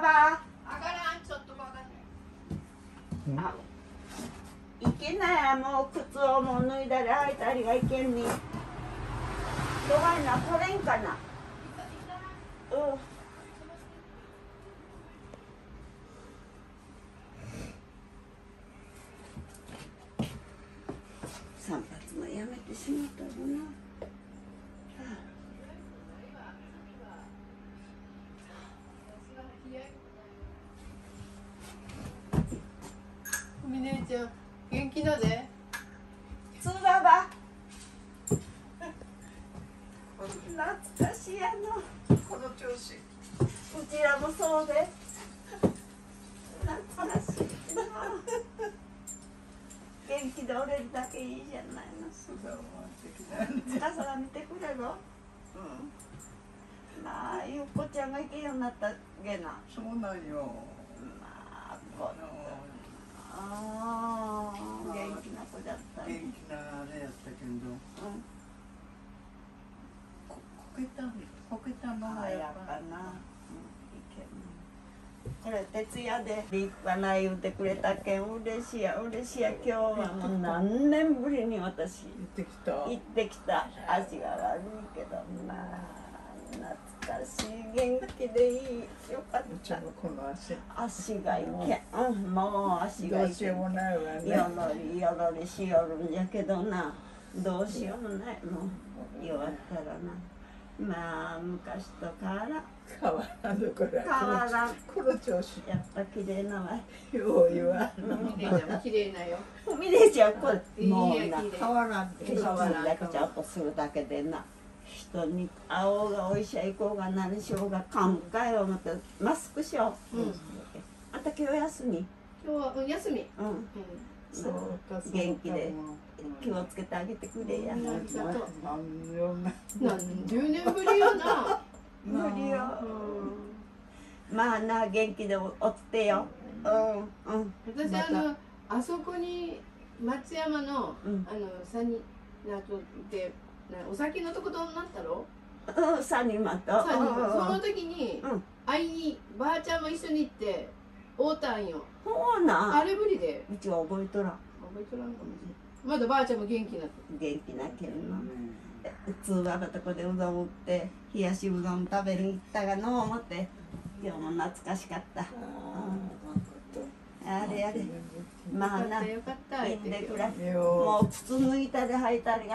ば上がらん。ちょっとわかんないあいけない。もう靴をもう脱いだり履いたりがいけんにどがいな取れんかな。うん。散髪もやめてしまったぞな、はみねちゃん元気だぜ。懐かしいやのこの調子。うちらもそうで。懐かしいな。元気でおれるだけいいじゃないの。見てくれろ。うん。まあゆっこちゃんが行けんようになったげな。そうなんよまあこあのあー元気な子だったね元気なあれやったけど。うん。ここけたこけたままあややっぱ。っぱな、うん、いこれ徹夜で立派な言うてくれたけん。嬉しいや嬉しいや今日はもう何年ぶりに私行ってきた行ってきた足が悪いけどまあ懐かしい元気でいいよかったうちもこの足足がいけん、うん、もう足がいけどうしようん。もないわねよろりよろりしよるん。じゃけどなどうしようもない。もう弱ったらな。まあ昔と変わらん。変わらんどころ変わらん。この調子。やっぱ綺麗なわ。いよう言わみねちゃんも綺麗なよ。みれちゃんこれ。もうな変わらん。化粧水だけちょっとするだけでな人に会おうがお医者行こうが何しようが勘かよ思ってマスクしよう、うん。あんた今日休み？今日はうん休み。うん。うそうかそうか元気で気をつけてあげてくれや、うんありがとう。な何十年ぶりよな。無理よ。うん。まあな元気でおおってよ。うん。うん。私また。あのあそこに松山の、うん。あのサニなとでなお酒のとこどうなったろ？うんサニマとサニうんうん。その時に、うん。会いにばあちゃんも一緒に行って会うたんよ。ほうなあれぶりで。うちは覚えとらん。覚えとらんかもしれん。まだばあちゃんも元気な元気なけんの通話のとこでうどん売って冷やしうどん食べに行ったがのう思って今日も懐かしかった。あれあれ。まあな。よかったよかった。いいんでくれようもう靴脱いだり履いたりが